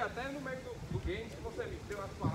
até no meio do, do game, se você tem umas palavras.